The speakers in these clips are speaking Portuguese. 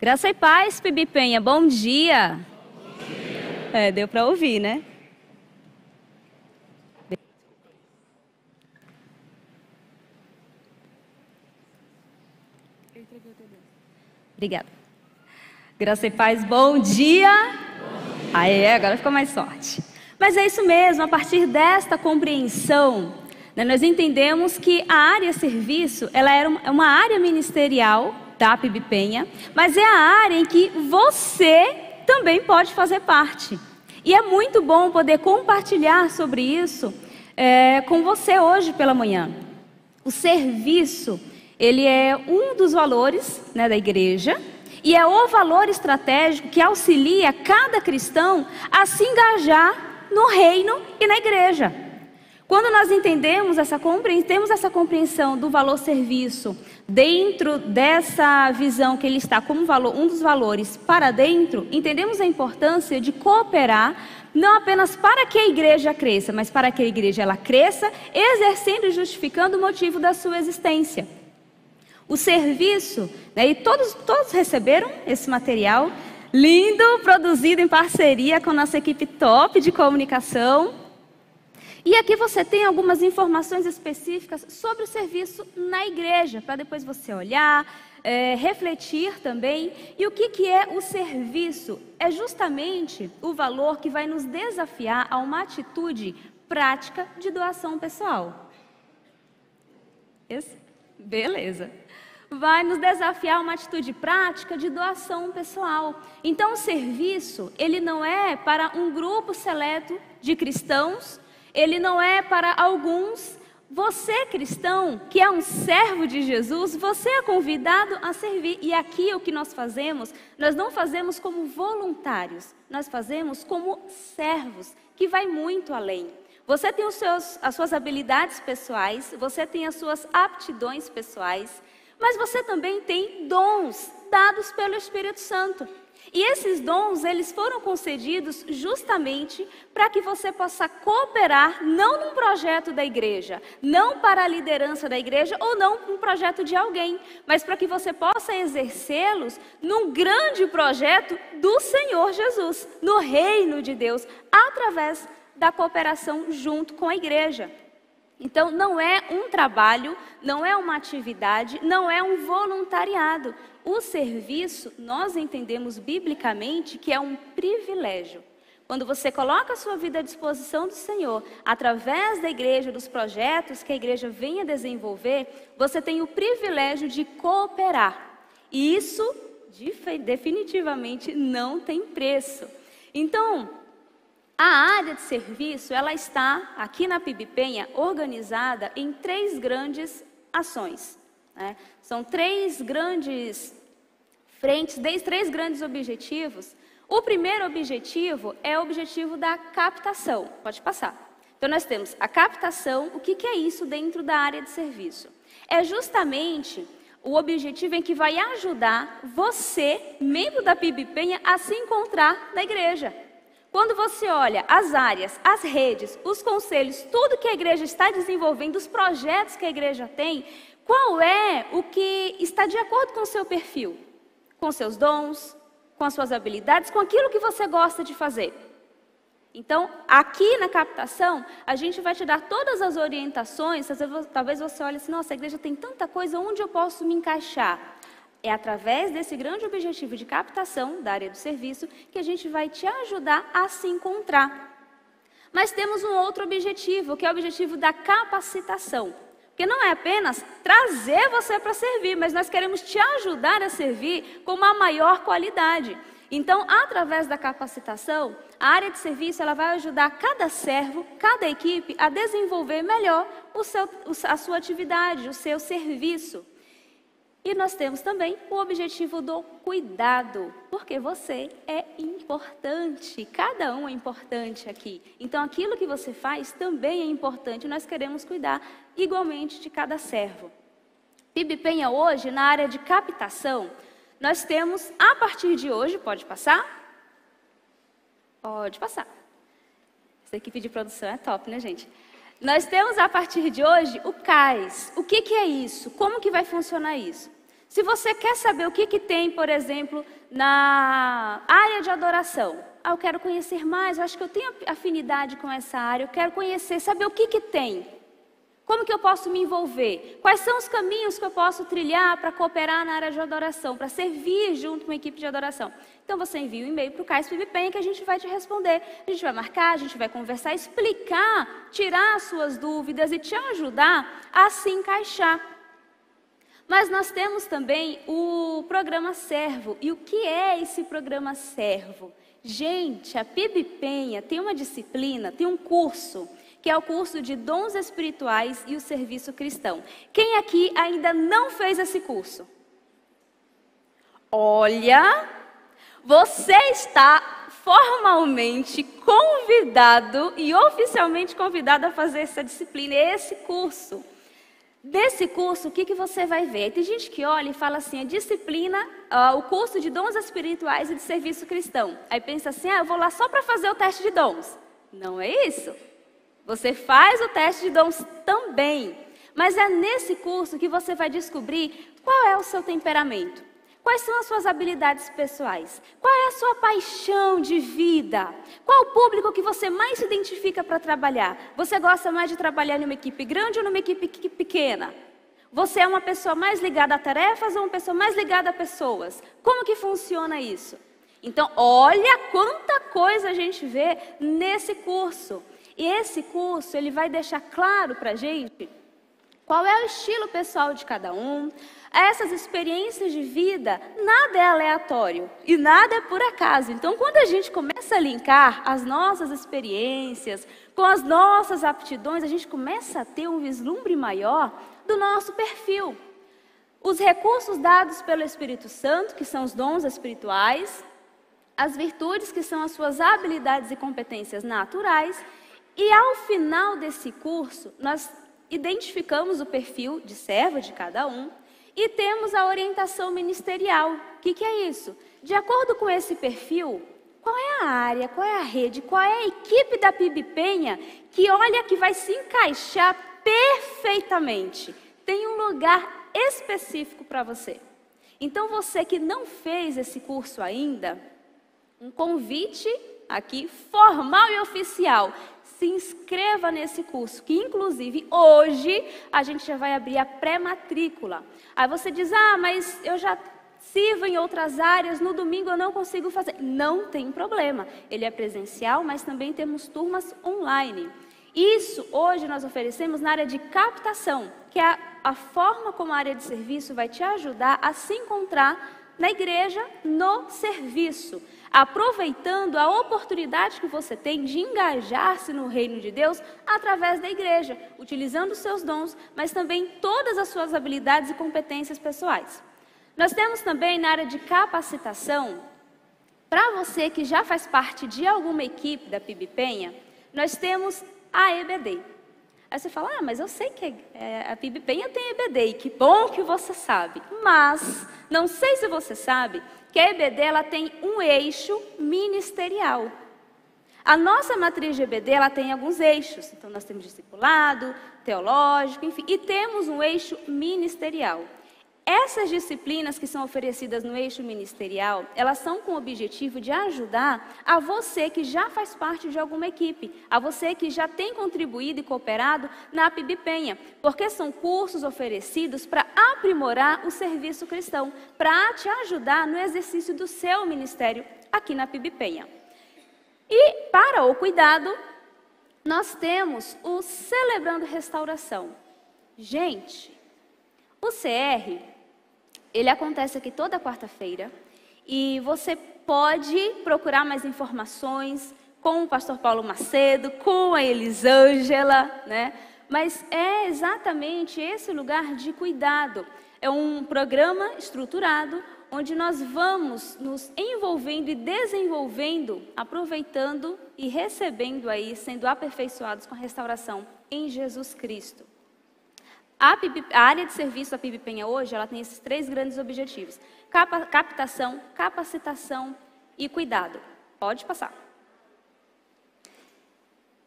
Graça e paz, Pibi Penha, bom dia. Bom dia. É, deu para ouvir, né? Obrigada. Graça e paz, bom dia. Bom dia. Aê, agora ficou mais sorte. Mas é isso mesmo, a partir desta compreensão, né, nós entendemos que a área serviço, ela era uma área ministerial da PIB Penha, mas é a área em que você também pode fazer parte. E é muito bom poder compartilhar sobre isso é, com você hoje pela manhã. O serviço, ele é um dos valores né, da igreja e é o valor estratégico que auxilia cada cristão a se engajar no reino e na igreja. Quando nós entendemos essa compreensão, temos essa compreensão do valor serviço dentro dessa visão que ele está como valor, um dos valores para dentro, entendemos a importância de cooperar não apenas para que a igreja cresça, mas para que a igreja ela cresça, exercendo e justificando o motivo da sua existência. O serviço, né, e todos, todos receberam esse material lindo, produzido em parceria com nossa equipe top de comunicação. E aqui você tem algumas informações específicas sobre o serviço na igreja, para depois você olhar, é, refletir também. E o que, que é o serviço? É justamente o valor que vai nos desafiar a uma atitude prática de doação pessoal. Esse? Beleza. Vai nos desafiar a uma atitude prática de doação pessoal. Então, o serviço, ele não é para um grupo seleto de cristãos ele não é para alguns. Você, cristão, que é um servo de Jesus, você é convidado a servir. E aqui o que nós fazemos, nós não fazemos como voluntários, nós fazemos como servos, que vai muito além. Você tem seus, as suas habilidades pessoais, você tem as suas aptidões pessoais, mas você também tem dons dados pelo Espírito Santo. E esses dons, eles foram concedidos justamente para que você possa cooperar não num projeto da igreja, não para a liderança da igreja ou não um projeto de alguém, mas para que você possa exercê-los num grande projeto do Senhor Jesus, no reino de Deus, através da cooperação junto com a igreja. Então, não é um trabalho, não é uma atividade, não é um voluntariado. O serviço, nós entendemos biblicamente que é um privilégio. Quando você coloca a sua vida à disposição do Senhor, através da igreja, dos projetos que a igreja venha desenvolver, você tem o privilégio de cooperar. E isso definitivamente não tem preço. Então, a área de serviço, ela está aqui na PIBPenha organizada em três grandes ações. Né? São três grandes frentes, três grandes objetivos. O primeiro objetivo é o objetivo da captação. Pode passar. Então, nós temos a captação. O que, que é isso dentro da área de serviço? É justamente o objetivo em que vai ajudar você, membro da PIBPenha, a se encontrar na igreja. Quando você olha as áreas, as redes, os conselhos, tudo que a igreja está desenvolvendo, os projetos que a igreja tem, qual é o que está de acordo com o seu perfil? Com seus dons, com as suas habilidades, com aquilo que você gosta de fazer. Então, aqui na captação, a gente vai te dar todas as orientações. Talvez você olhe assim: nossa, a igreja tem tanta coisa, onde eu posso me encaixar? É através desse grande objetivo de captação da área do serviço que a gente vai te ajudar a se encontrar. Mas temos um outro objetivo, que é o objetivo da capacitação. Porque não é apenas trazer você para servir, mas nós queremos te ajudar a servir com uma maior qualidade. Então, através da capacitação, a área de serviço ela vai ajudar cada servo, cada equipe a desenvolver melhor seu, a sua atividade, o seu serviço. E nós temos também o objetivo do cuidado, porque você é importante, cada um é importante aqui. Então, aquilo que você faz também é importante, nós queremos cuidar igualmente de cada servo. PIB Penha hoje, na área de captação, nós temos, a partir de hoje, pode passar? Pode passar. Essa equipe de produção é top, né, gente? Nós temos a partir de hoje o CAIS. O que, que é isso? Como que vai funcionar isso? Se você quer saber o que, que tem, por exemplo, na área de adoração, ah, eu quero conhecer mais, eu acho que eu tenho afinidade com essa área, eu quero conhecer, saber o que, que tem. Como que eu posso me envolver? Quais são os caminhos que eu posso trilhar para cooperar na área de adoração, para servir junto com uma equipe de adoração? Então você envia um e-mail para o Cais Penha que a gente vai te responder. A gente vai marcar, a gente vai conversar, explicar, tirar as suas dúvidas e te ajudar a se encaixar. Mas nós temos também o programa Servo. E o que é esse programa Servo? Gente, a PIB Penha tem uma disciplina, tem um curso, que é o curso de Dons Espirituais e o Serviço Cristão. Quem aqui ainda não fez esse curso? Olha, você está formalmente convidado e oficialmente convidado a fazer essa disciplina, esse curso. Desse curso, o que, que você vai ver? Tem gente que olha e fala assim, a disciplina, uh, o curso de dons espirituais e de serviço cristão. Aí pensa assim, ah, eu vou lá só para fazer o teste de dons. Não é isso. Você faz o teste de dons também. Mas é nesse curso que você vai descobrir qual é o seu temperamento. Quais são as suas habilidades pessoais? Qual é a sua paixão de vida? Qual o público que você mais se identifica para trabalhar? Você gosta mais de trabalhar numa equipe grande ou numa equipe pequena? Você é uma pessoa mais ligada a tarefas ou uma pessoa mais ligada a pessoas? Como que funciona isso? Então, olha quanta coisa a gente vê nesse curso. E esse curso, ele vai deixar claro para a gente qual é o estilo pessoal de cada um, essas experiências de vida, nada é aleatório e nada é por acaso. Então, quando a gente começa a linkar as nossas experiências com as nossas aptidões, a gente começa a ter um vislumbre maior do nosso perfil. Os recursos dados pelo Espírito Santo, que são os dons espirituais, as virtudes, que são as suas habilidades e competências naturais, e ao final desse curso, nós identificamos o perfil de servo de cada um e temos a orientação ministerial. O que, que é isso? De acordo com esse perfil, qual é a área, qual é a rede, qual é a equipe da PIB Penha que olha que vai se encaixar perfeitamente? Tem um lugar específico para você. Então, você que não fez esse curso ainda, um convite aqui formal e oficial se inscreva nesse curso, que inclusive hoje a gente já vai abrir a pré-matrícula. Aí você diz: "Ah, mas eu já sirvo em outras áreas, no domingo eu não consigo fazer". Não tem problema. Ele é presencial, mas também temos turmas online. Isso hoje nós oferecemos na área de captação, que é a, a forma como a área de serviço vai te ajudar a se encontrar na igreja no serviço aproveitando a oportunidade que você tem de engajar-se no reino de Deus através da igreja, utilizando os seus dons, mas também todas as suas habilidades e competências pessoais. Nós temos também na área de capacitação, para você que já faz parte de alguma equipe da PIB Penha, nós temos a EBD. Aí você fala, ah, mas eu sei que é, a PIB Penha tem EBD, e que bom que você sabe. Mas, não sei se você sabe, que a EBD ela tem um eixo ministerial. A nossa matriz de EBD ela tem alguns eixos. Então, nós temos discipulado, teológico, enfim, e temos um eixo ministerial. Essas disciplinas que são oferecidas no eixo ministerial, elas são com o objetivo de ajudar a você que já faz parte de alguma equipe, a você que já tem contribuído e cooperado na PIB Penha, porque são cursos oferecidos para aprimorar o serviço cristão, para te ajudar no exercício do seu ministério aqui na PIB Penha. E para o cuidado, nós temos o Celebrando Restauração. Gente, o CR, ele acontece aqui toda quarta-feira e você pode procurar mais informações com o pastor Paulo Macedo, com a Elisângela, né? Mas é exatamente esse lugar de cuidado. É um programa estruturado onde nós vamos nos envolvendo e desenvolvendo, aproveitando e recebendo aí, sendo aperfeiçoados com a restauração em Jesus Cristo. A, PIB, a, área de serviço da PIB Penha hoje, ela tem esses três grandes objetivos: Capa, captação, capacitação e cuidado. Pode passar.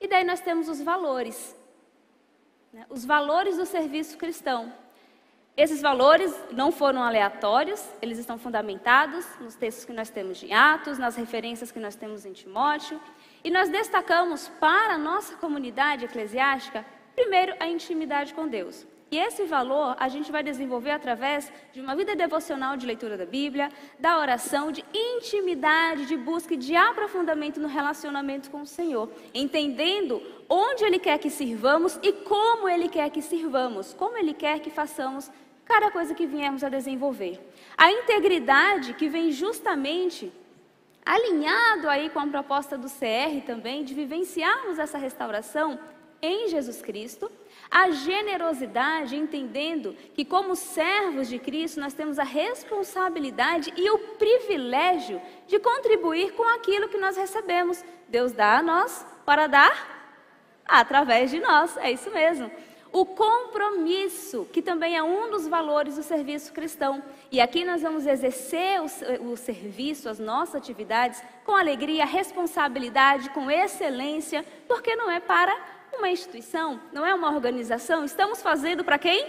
E daí nós temos os valores. Né? Os valores do serviço cristão. Esses valores não foram aleatórios, eles estão fundamentados nos textos que nós temos de Atos, nas referências que nós temos em Timóteo, e nós destacamos para a nossa comunidade eclesiástica, primeiro, a intimidade com Deus. E esse valor a gente vai desenvolver através de uma vida devocional de leitura da Bíblia, da oração, de intimidade, de busca e de aprofundamento no relacionamento com o Senhor, entendendo onde Ele quer que sirvamos e como Ele quer que sirvamos, como Ele quer que façamos cada coisa que viemos a desenvolver. A integridade que vem justamente alinhado aí com a proposta do CR também de vivenciarmos essa restauração em Jesus Cristo, a generosidade, entendendo que, como servos de Cristo, nós temos a responsabilidade e o privilégio de contribuir com aquilo que nós recebemos. Deus dá a nós para dar através de nós, é isso mesmo o compromisso, que também é um dos valores do serviço cristão. E aqui nós vamos exercer o, o, serviço, as nossas atividades, com alegria, responsabilidade, com excelência, porque não é para uma instituição, não é uma organização, estamos fazendo para quem?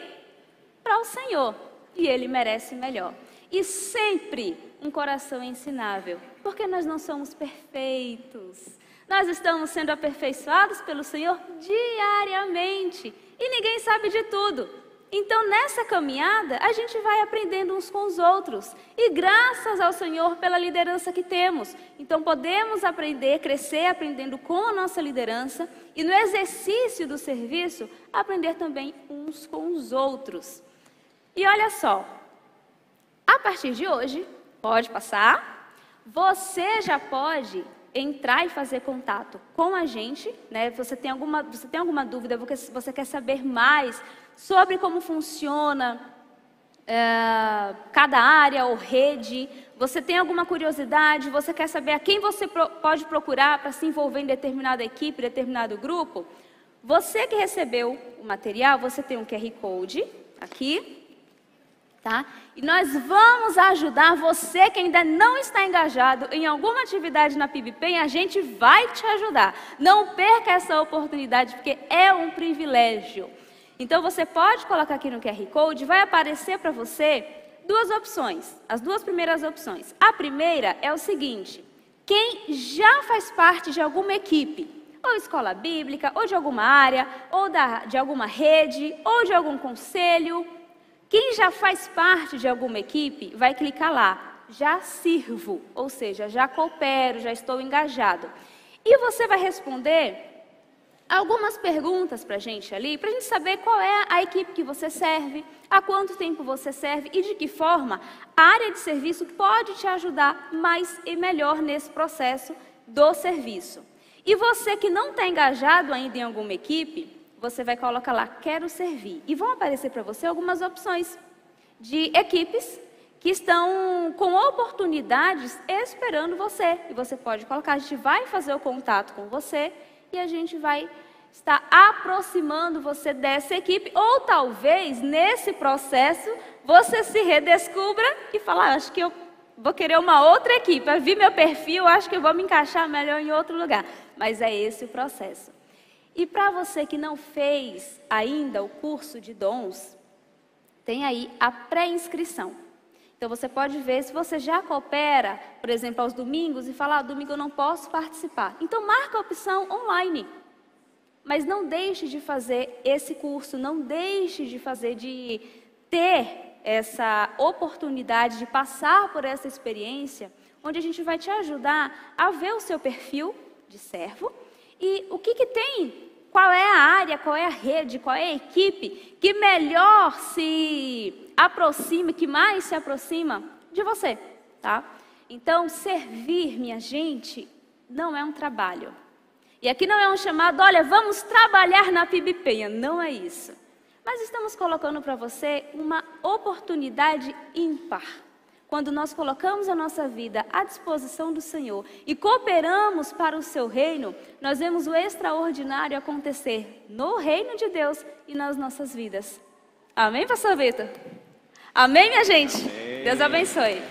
Para o Senhor. E Ele merece melhor. E sempre um coração ensinável, porque nós não somos perfeitos. Nós estamos sendo aperfeiçoados pelo Senhor diariamente e ninguém sabe de tudo. Então, nessa caminhada, a gente vai aprendendo uns com os outros. E graças ao Senhor pela liderança que temos. Então, podemos aprender, crescer aprendendo com a nossa liderança. E no exercício do serviço, aprender também uns com os outros. E olha só, a partir de hoje, pode passar, você já pode entrar e fazer contato com a gente, né? Você tem alguma, você tem alguma dúvida, você quer saber mais sobre como funciona é, cada área ou rede, você tem alguma curiosidade, você quer saber a quem você pro, pode procurar para se envolver em determinada equipe, determinado grupo, você que recebeu o material, você tem um QR Code aqui, Tá? E nós vamos ajudar você que ainda não está engajado em alguma atividade na PIBPEM, a gente vai te ajudar. Não perca essa oportunidade, porque é um privilégio. Então você pode colocar aqui no QR Code, vai aparecer para você duas opções, as duas primeiras opções. A primeira é o seguinte: quem já faz parte de alguma equipe, ou escola bíblica, ou de alguma área, ou da, de alguma rede, ou de algum conselho, quem já faz parte de alguma equipe vai clicar lá, já sirvo, ou seja, já coopero, já estou engajado. E você vai responder algumas perguntas para a gente ali, para a gente saber qual é a equipe que você serve, há quanto tempo você serve e de que forma a área de serviço pode te ajudar mais e melhor nesse processo do serviço. E você que não está engajado ainda em alguma equipe, você vai colocar lá, quero servir. E vão aparecer para você algumas opções de equipes que estão com oportunidades esperando você. E você pode colocar, a gente vai fazer o contato com você e a gente vai estar aproximando você dessa equipe. Ou talvez, nesse processo, você se redescubra e falar, ah, acho que eu vou querer uma outra equipe. Eu vi meu perfil, acho que eu vou me encaixar melhor em outro lugar. Mas é esse o processo. E para você que não fez ainda o curso de dons, tem aí a pré-inscrição. Então você pode ver se você já coopera, por exemplo, aos domingos e fala, ah, domingo eu não posso participar. Então marca a opção online. Mas não deixe de fazer esse curso, não deixe de fazer, de ter essa oportunidade de passar por essa experiência, onde a gente vai te ajudar a ver o seu perfil de servo e o que, que tem qual é a área, qual é a rede, qual é a equipe que melhor se aproxima, que mais se aproxima de você, tá? Então, servir, minha gente, não é um trabalho. E aqui não é um chamado, olha, vamos trabalhar na PIBPenha, não é isso. Mas estamos colocando para você uma oportunidade ímpar quando nós colocamos a nossa vida à disposição do Senhor e cooperamos para o seu reino, nós vemos o extraordinário acontecer no reino de Deus e nas nossas vidas. Amém, pastor Vitor? Amém, minha gente? Amém. Deus abençoe.